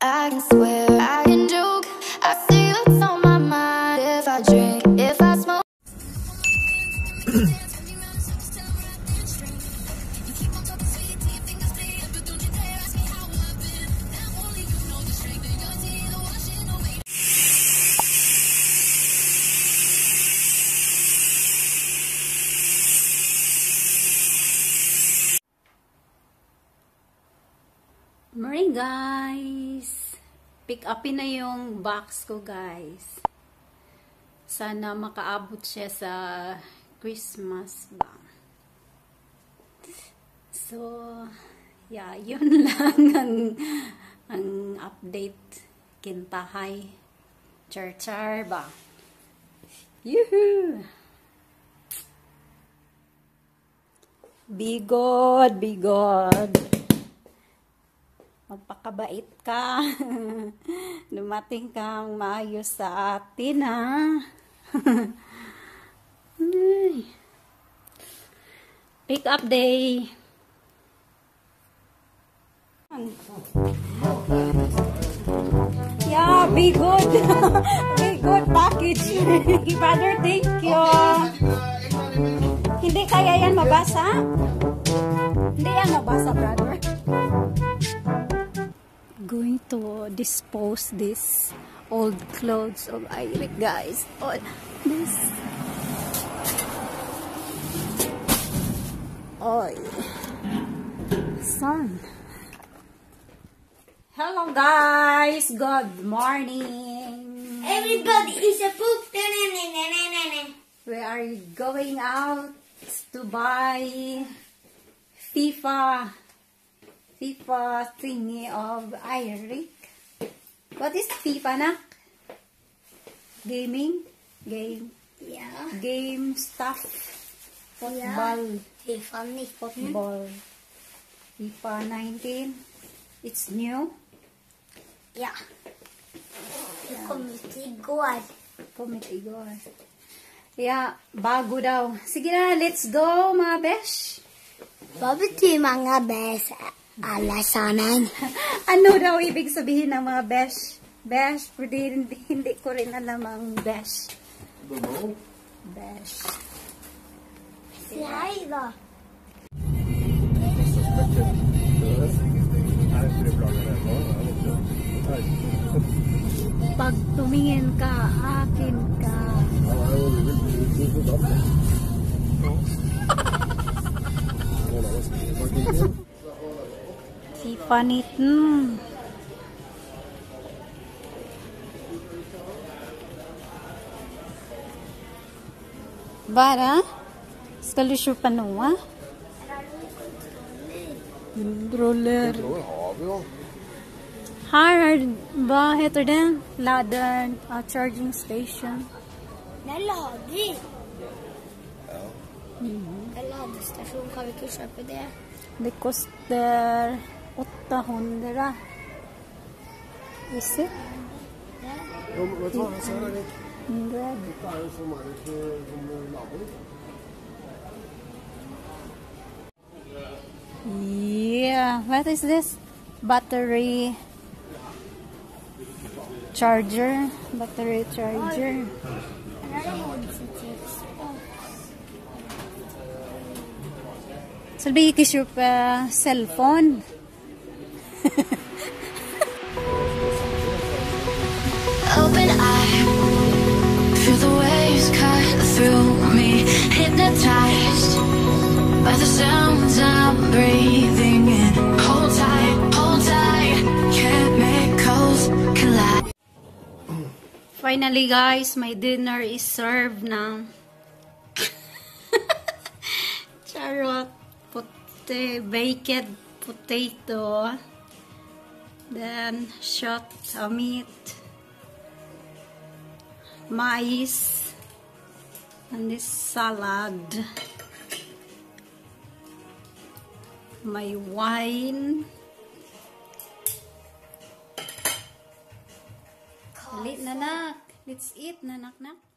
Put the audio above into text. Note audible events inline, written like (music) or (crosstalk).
I can swear, I can joke. I on my mind if I drink, if I smoke. Morning guys! Pick upin na yung box ko guys. Sana makaabot siya sa Christmas ba. So, yeah, (laughs) yun lang ang, ang update. Kintahay. Char-char ba. Yuhu! Be good, be good magpakabait ka. (laughs) Dumating kang maayos sa atin, ha? (laughs) Pick up day. Yeah, be good. (laughs) be good package. Brother, thank you. Hindi kaya yan mabasa? Hindi yan mabasa, brother going to dispose this old clothes of Eric guys. All this. Oy. Sun hello guys. Good morning. Everybody is a poop. we are going out to buy FIFA FIFA thingy of Eric. What is FIFA na? Gaming? Game. Yeah. Game stuff. Football. Hey, funny. Football. FIFA 19. It's new. Yeah. Kom ut igår. Pumit igor. Yeah, bago daw. Sige na, let's go mga besh. Vad betyder många bäs (laughs) allesammans? ano daw ibig sabihin ng mga besh? Besh, hindi, hindi, hindi ko rin alam ang besh. Besh. Säg hej då. Pag tumingin ka, akin panitin. bare skal du kjøpe noe? Hundroller. Her er Hva heter det? Lader og charging station. Det er lader. Ja. Mm. Det er ladestasjon, kan vi ikke kjøpe det? Det koster 800. Is it? Jo, vet du hva, så det litt 100. Dette jo så meget som naboer. Yeah. What is this? Battery charger. Battery charger. Så det blir ikke kjøpe cellphone. (laughs) Open eye, feel the waves cut through me. Hypnotized by the sounds I'm breathing in. Hold tight, hold tight, chemicals collide. Finally guys, my dinner is served na. (laughs) Charot. Pote, baked potato. Then shot of meat. Mais. And this salad. My wine. Lit nanak. Let's eat nanak nak.